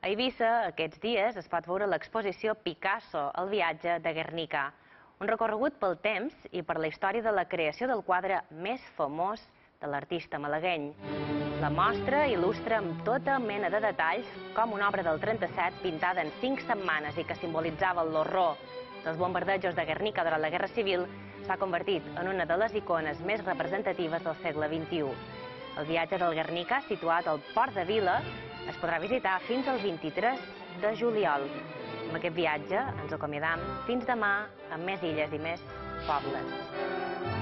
A Eivissa, aquests dies, es pot veure l'exposició Picasso, el viatge de Guernica. Un recorregut pel temps i per la història de la creació del quadre més famós de l'artista malagueny. La mostra il·lustra amb tota mena de detalls com una obra del 37 pintada en cinc setmanes i que simbolitzava l'horror dels bombardejos de Guernica durant la Guerra Civil s'ha convertit en una de les icones més representatives del segle XXI. El viatge del Guernica, situat al Port de Vila, es podrà visitar fins al 23 de juliol. Amb aquest viatge ens acomiadam fins demà amb més illes i més pobles.